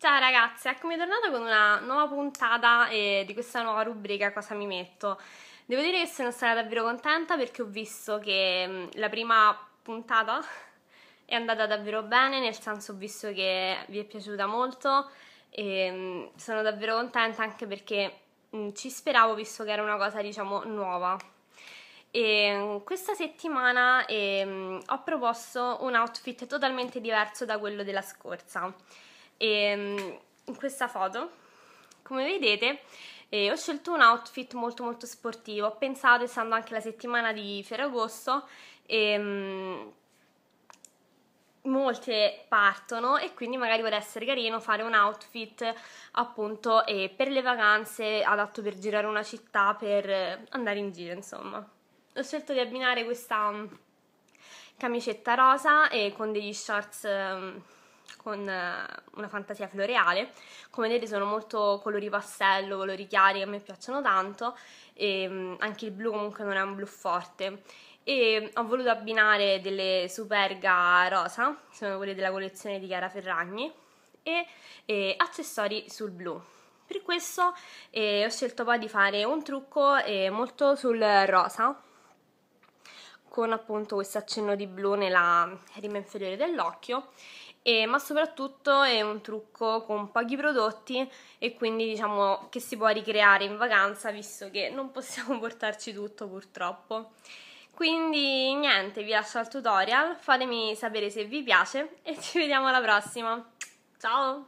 Ciao ragazzi, eccomi tornata con una nuova puntata eh, di questa nuova rubrica Cosa mi metto. Devo dire che sono stata davvero contenta perché ho visto che mh, la prima puntata è andata davvero bene, nel senso ho visto che vi è piaciuta molto e mh, sono davvero contenta anche perché mh, ci speravo visto che era una cosa diciamo nuova. E questa settimana eh, ho proposto un outfit totalmente diverso da quello della scorsa. E mm, in questa foto, come vedete, eh, ho scelto un outfit molto molto sportivo. Ho pensato, essendo anche la settimana di Ferragosto, ehm, molte partono e quindi magari vuole essere carino fare un outfit appunto eh, per le vacanze adatto per girare una città per andare in giro insomma ho scelto di abbinare questa mm, camicetta rosa e con degli shorts um, con uh, una fantasia floreale. Come vedete sono molto colori pastello, colori chiari che a me piacciono tanto e um, anche il blu comunque non è un blu forte. E ho voluto abbinare delle Superga rosa, sono quelle della collezione di Chiara Ferragni, e, e accessori sul blu. Per questo eh, ho scelto poi di fare un trucco eh, molto sul rosa, con appunto questo accenno di blu nella rima inferiore dell'occhio e, ma soprattutto è un trucco con pochi prodotti e quindi diciamo che si può ricreare in vacanza visto che non possiamo portarci tutto purtroppo. Quindi niente vi lascio al tutorial. Fatemi sapere se vi piace e ci vediamo alla prossima. Ciao!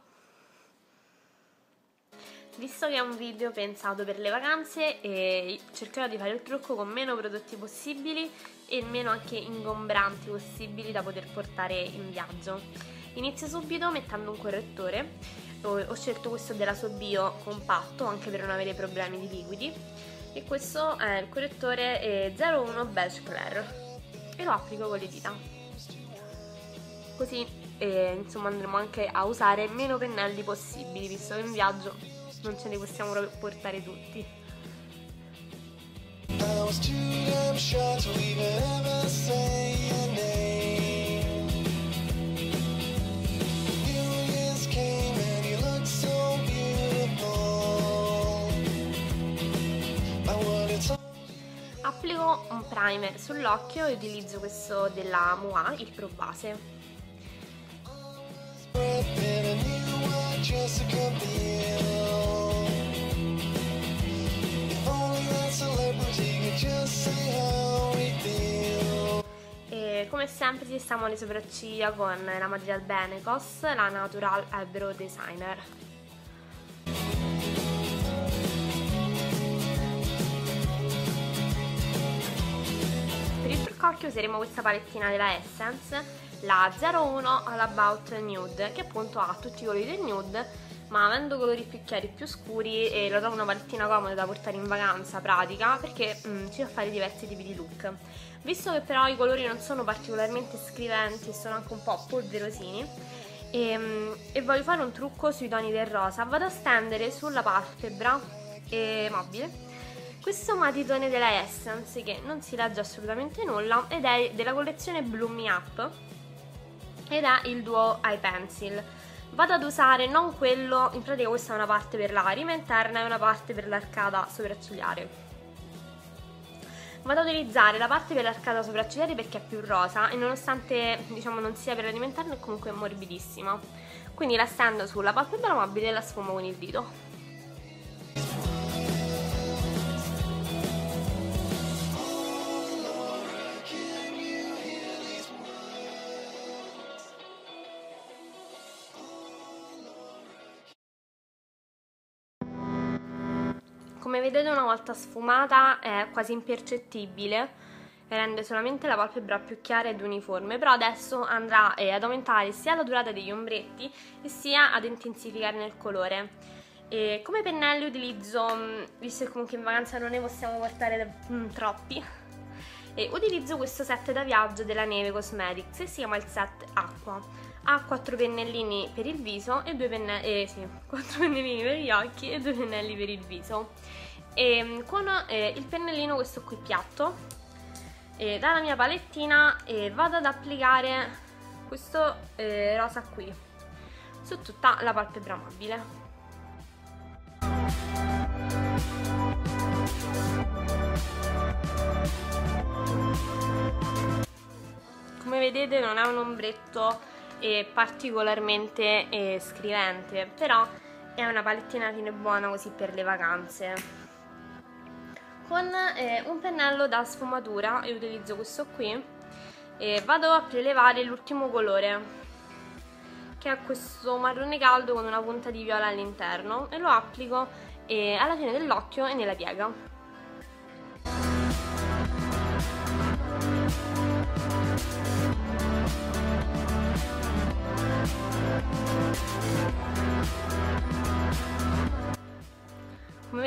Visto che è un video pensato per le vacanze, eh, cercherò di fare il trucco con meno prodotti possibili e meno anche ingombranti possibili da poter portare in viaggio. Inizio subito mettendo un correttore, ho scelto questo della Sobio compatto anche per non avere problemi di liquidi e questo è il correttore 01 Beige Clair e lo applico con le dita. Così eh, insomma andremo anche a usare meno pennelli possibili visto che in viaggio non ce ne possiamo portare tutti. I was too damn sure to even ever say Applico un primer sull'occhio e utilizzo questo della Moa, il Pro Base. E come sempre ci stiamo le sopracciglia con la matita Benecos, la Natural Eyebrow Designer. Occhio useremo questa palettina della Essence, la 01 All About Nude, che appunto ha tutti i colori del nude ma avendo colori più chiari e più scuri eh, lo trovo una palettina comoda da portare in vacanza, pratica, perché mm, ci fa fare diversi tipi di look. Visto che però i colori non sono particolarmente scriventi, sono anche un po' polverosini, e, ehm, e voglio fare un trucco sui toni del rosa, vado a stendere sulla palpebra eh, mobile questo matitone della Essence che non si legge assolutamente nulla ed è della collezione Bloom Me Up ed è il duo Eye Pencil vado ad usare non quello, in pratica questa è una parte per la rima interna e una parte per l'arcata sopraccigliare. Vado ad utilizzare la parte per l'arcata sopraccigliare perché è più rosa e nonostante diciamo non sia per la rima interna è comunque morbidissima. Quindi la stendo sulla palpebra mobile e la sfumo con il dito. Vedete una volta sfumata è quasi impercettibile e rende solamente la palpebra più chiara ed uniforme, però adesso andrà eh, ad aumentare sia la durata degli ombretti sia ad intensificarne il colore. E come pennelli utilizzo, mm, visto che comunque in vacanza non ne possiamo portare mm, troppi, e utilizzo questo set da viaggio della Neve Cosmetics e si chiama il set Acqua. Ha quattro pennellini per il viso e due pennelli, eh, sì, pennellini per gli occhi e due pennelli per il viso. E mm, con eh, il pennellino questo qui piatto, e dalla mia palettina eh, vado ad applicare questo eh, rosa qui su tutta la palpebra mobile. Come vedete non è un ombretto eh, particolarmente eh, scrivente, però è una palettina fine buona così per le vacanze. Con eh, un pennello da sfumatura, io utilizzo questo qui, e vado a prelevare l'ultimo colore che è questo marrone caldo con una punta di viola all'interno e lo applico eh, alla fine dell'occhio e nella piega.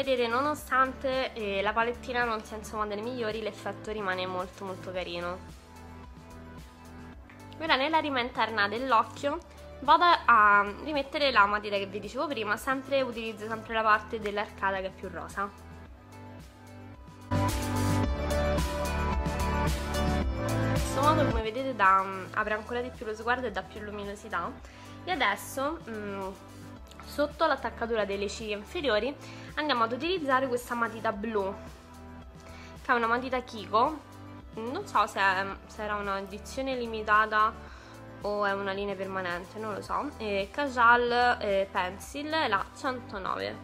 Vedete nonostante eh, la palettina non sia insomma delle migliori l'effetto rimane molto molto carino. Ora nella rima interna dell'occhio vado a rimettere la matita che vi dicevo prima, sempre utilizzo sempre la parte dell'arcata che è più rosa. In questo modo come vedete da, apre ancora di più lo sguardo e dà più luminosità. E adesso mh, mm, sotto l'attaccatura delle ciglia inferiori andiamo ad utilizzare questa matita blu che è una matita Kiko non so se, è, se era un'edizione limitata o è una linea permanente, non lo so. E Cajal eh, Pencil, la 109.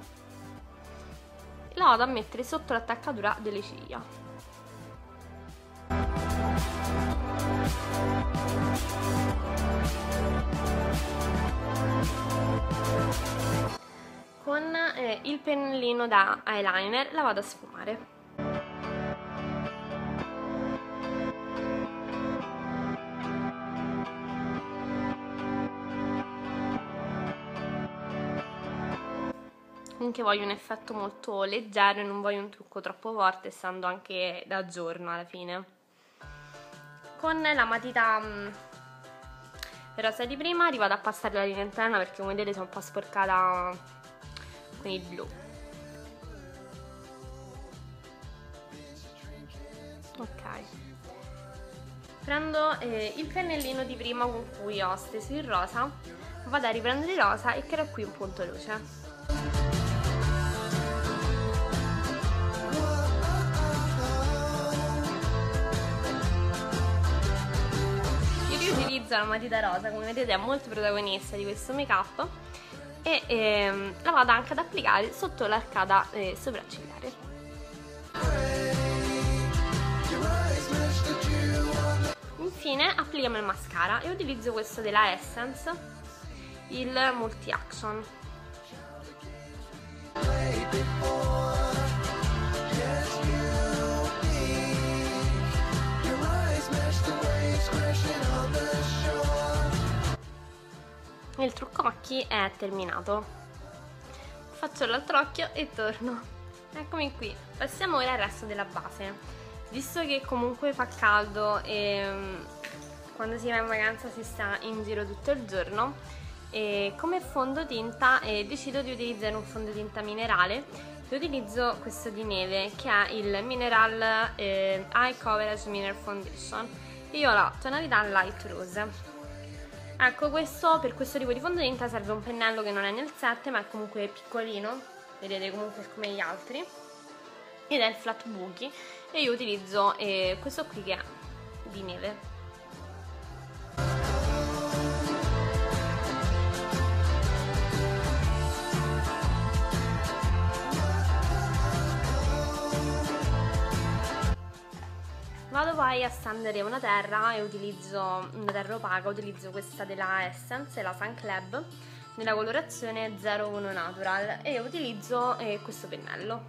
La vado a mettere sotto l'attaccatura delle ciglia. Con eh, il pennellino da eyeliner la vado a sfumare. comunque voglio un effetto molto leggero e non voglio un trucco troppo forte essendo anche da giorno alla fine con la matita mm, rosa di prima arrivo a passare la linea interna perché come vedete sono un po' sporcata con il blu. Ok. Prendo eh, il pennellino di prima con cui ho steso il rosa. Vado a riprendere il rosa e creo qui un punto luce. Utilizzo la matita rosa, come vedete è molto protagonista di questo make up e ehm, la vado anche ad applicare sotto l'arcata eh, sopraccigliare. Infine applichiamo il mascara e utilizzo questo della Essence, il Multi Action. Il trucco occhi è terminato. Faccio l'altro occhio e torno. Eccomi qui. Passiamo ora al resto della base. Visto che comunque fa caldo e mm, quando si va in vacanza si sta in giro tutto il giorno come fondotinta eh, decido di utilizzare un fondotinta minerale. E utilizzo questo di neve che è il Mineral eh, Eye Coverage Mineral Foundation. Io ho la tonalità light rose Ecco, questo, per questo tipo di fondotinta serve un pennello che non è nel set, ma è comunque piccolino, vedete comunque come gli altri, ed è il flat buchi, e io utilizzo eh, questo qui che è di neve. Poi a stendere una terra e utilizzo una terra opaca, utilizzo questa della Essence, la Sun Club, nella colorazione 01 Natural e utilizzo eh, questo pennello.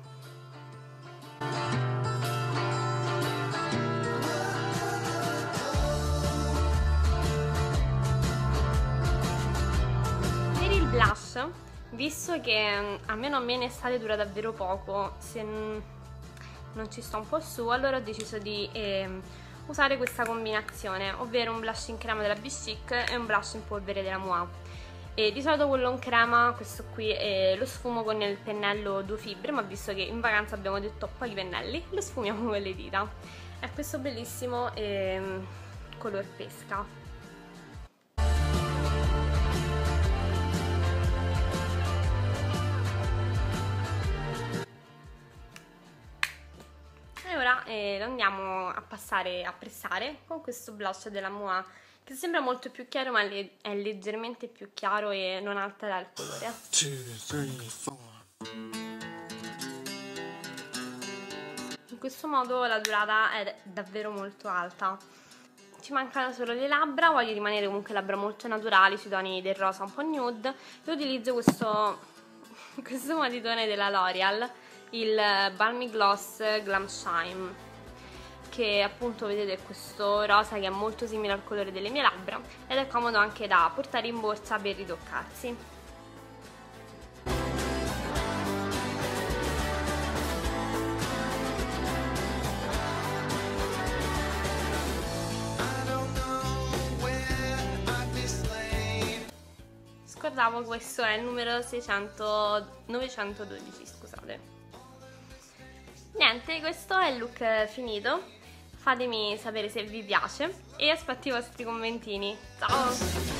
Per il blush, visto che mm, a meno a me in estate dura davvero poco, se non ci sto un po' su, allora ho deciso di eh, usare questa combinazione, ovvero un blush in crema della Bichic e un blush in polvere della Moa. E di solito quello in crema, questo qui lo sfumo con il pennello due fibre, ma visto che in vacanza abbiamo detto pochi pennelli, lo sfumiamo con le dita. È questo bellissimo eh, color pesca. Labbra e lo andiamo a passare a pressare con questo blush della Mua che sembra molto più chiaro ma è leggermente più chiaro e non altera il colore. In questo modo la durata è davvero molto alta. Ci mancano solo le labbra, voglio rimanere comunque labbra molto naturali sui toni del rosa un po' nude e utilizzo questo, questo matitone della L'Oreal, il Balmy Gloss Glam Shine che appunto vedete questo rosa che è molto simile al colore delle mie labbra ed è comodo anche da portare in borsa per ritoccarsi. scordavo questo è il numero 600, 912 scusate niente questo è il look finito. Fatemi sapere se vi piace e aspetto i vostri commentini. Ciao